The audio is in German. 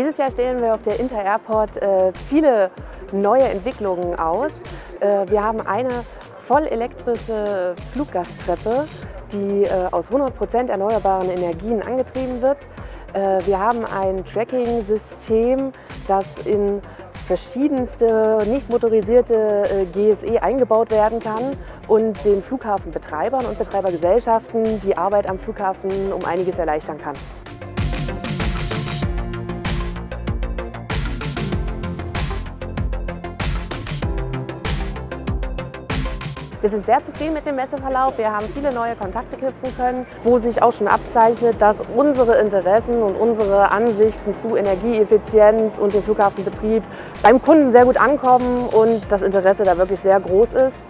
Dieses Jahr stellen wir auf der Inter Airport äh, viele neue Entwicklungen aus. Äh, wir haben eine voll elektrische Fluggasttreppe, die äh, aus 100% erneuerbaren Energien angetrieben wird. Äh, wir haben ein Tracking-System, das in verschiedenste nicht motorisierte äh, GSE eingebaut werden kann und den Flughafenbetreibern und Betreibergesellschaften die Arbeit am Flughafen um einiges erleichtern kann. Wir sind sehr zufrieden mit dem Messeverlauf. Wir haben viele neue Kontakte knüpfen können, wo sich auch schon abzeichnet, dass unsere Interessen und unsere Ansichten zu Energieeffizienz und dem Flughafenbetrieb beim Kunden sehr gut ankommen und das Interesse da wirklich sehr groß ist.